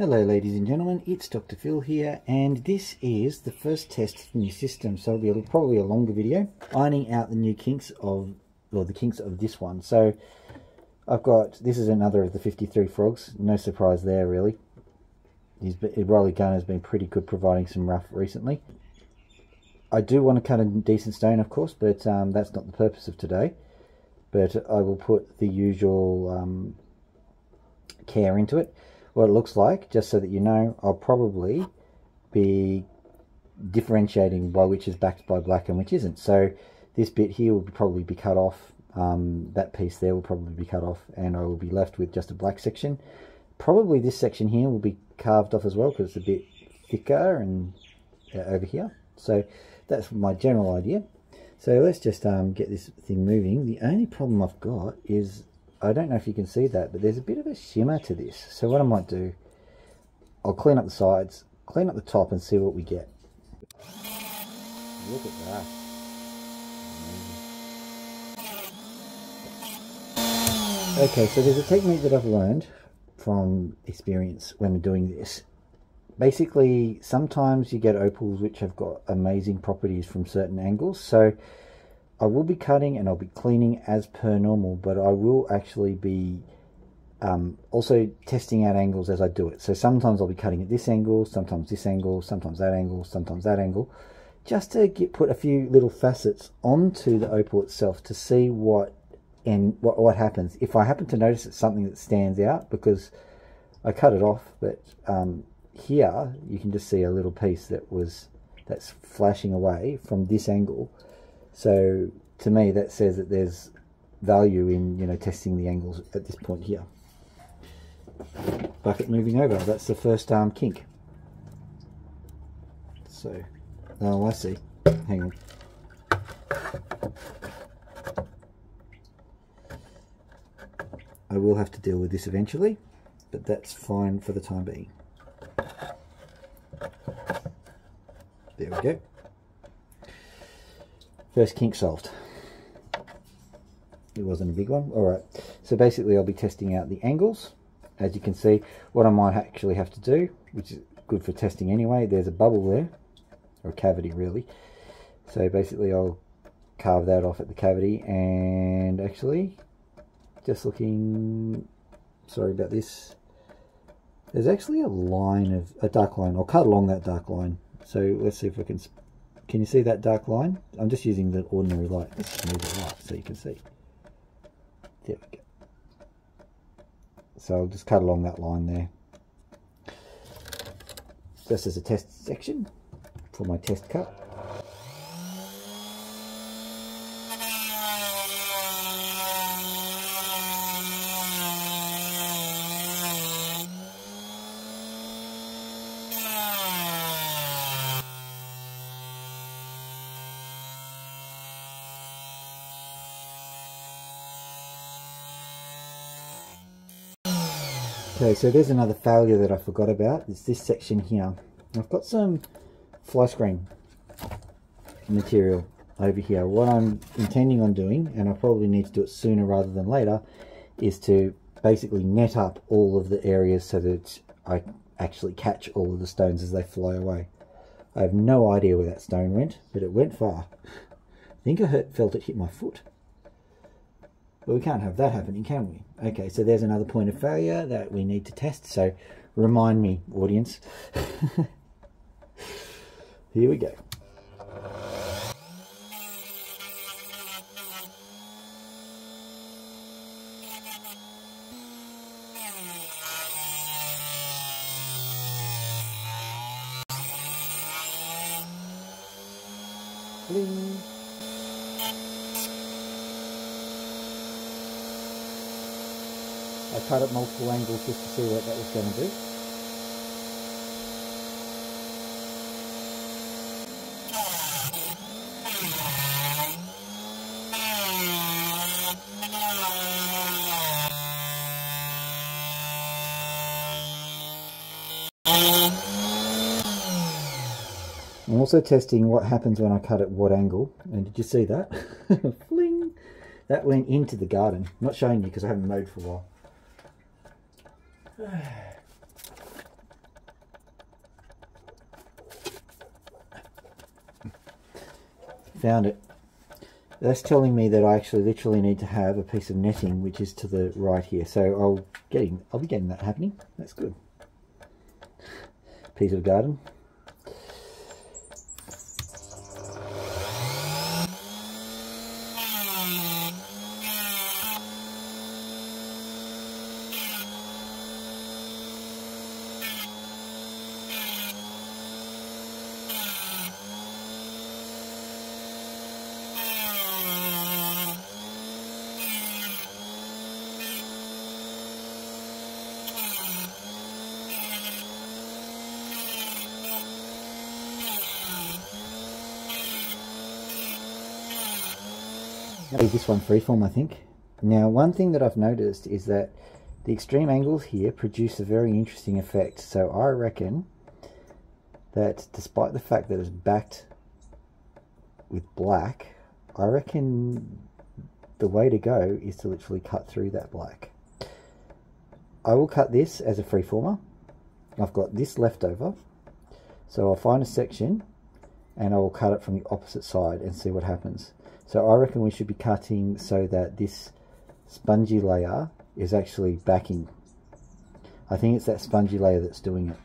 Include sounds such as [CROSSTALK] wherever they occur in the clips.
Hello ladies and gentlemen, it's Dr. Fill here and this is the first test of the new system so it'll be a, probably a longer video ironing out the new kinks of, or the kinks of this one. So I've got, this is another of the 53 frogs, no surprise there really. He's, Rolly Gunner has been pretty good providing some rough recently. I do want to cut a decent stone of course but um, that's not the purpose of today. But I will put the usual um, care into it what it looks like, just so that you know, I'll probably be differentiating by which is backed by black and which isn't. So this bit here will probably be cut off. Um, that piece there will probably be cut off and I will be left with just a black section. Probably this section here will be carved off as well because it's a bit thicker and uh, over here. So that's my general idea. So let's just um, get this thing moving. The only problem I've got is I don't know if you can see that, but there's a bit of a shimmer to this. So what I might do, I'll clean up the sides, clean up the top and see what we get. Look at that. Okay, so there's a technique that I've learned from experience when doing this. Basically, sometimes you get opals which have got amazing properties from certain angles. So I will be cutting and I'll be cleaning as per normal, but I will actually be um, also testing out angles as I do it. So sometimes I'll be cutting at this angle, sometimes this angle, sometimes that angle, sometimes that angle, just to get put a few little facets onto the opal itself to see what and what, what happens. If I happen to notice it's something that stands out because I cut it off, but um, here you can just see a little piece that was that's flashing away from this angle so to me, that says that there's value in you know testing the angles at this point here. Bucket moving over. That's the first arm kink. So, oh, I see. Hang on. I will have to deal with this eventually, but that's fine for the time being. There we go. First kink solved. It wasn't a big one. Alright, so basically I'll be testing out the angles. As you can see, what I might actually have to do, which is good for testing anyway, there's a bubble there, or cavity really. So basically I'll carve that off at the cavity and actually, just looking, sorry about this, there's actually a line of, a dark line, I'll cut along that dark line. So let's see if I can can you see that dark line? I'm just using the ordinary light. Let's just move the light so you can see. There we go. So I'll just cut along that line there. Just as a test section for my test cut. Okay, so there's another failure that I forgot about. It's this section here. I've got some fly screen material over here. What I'm intending on doing, and I probably need to do it sooner rather than later, is to basically net up all of the areas so that I actually catch all of the stones as they fly away. I have no idea where that stone went, but it went far. I think I hurt, felt it hit my foot. But we can't have that happening, can we? Okay, so there's another point of failure that we need to test. So remind me, audience. [LAUGHS] Here we go. I cut at multiple angles just to see what that was going to do. I'm also testing what happens when I cut at what angle. And did you see that? [LAUGHS] Fling! That went into the garden. I'm not showing you because I haven't mowed for a while. [SIGHS] Found it. That's telling me that I actually literally need to have a piece of netting which is to the right here. So I'll getting I'll be getting that happening. That's good. Piece of garden. This one freeform I think. Now one thing that I've noticed is that the extreme angles here produce a very interesting effect. So I reckon that despite the fact that it's backed with black, I reckon the way to go is to literally cut through that black. I will cut this as a freeformer. I've got this left over. So I'll find a section and I will cut it from the opposite side and see what happens. So I reckon we should be cutting so that this spongy layer is actually backing. I think it's that spongy layer that's doing it.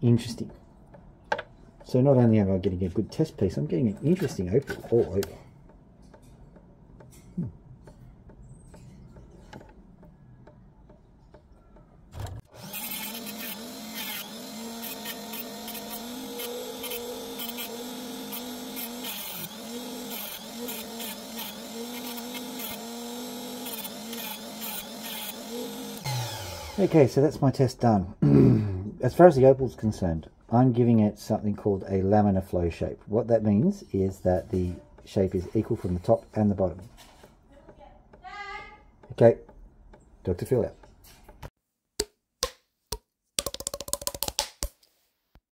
Interesting. So not only am I getting a good test piece, I'm getting an interesting opal all over. Okay, so that's my test done. [CLEARS THROAT] as far as the opal is concerned, I'm giving it something called a laminar flow shape. What that means is that the shape is equal from the top and the bottom. Okay, Dr. Fill.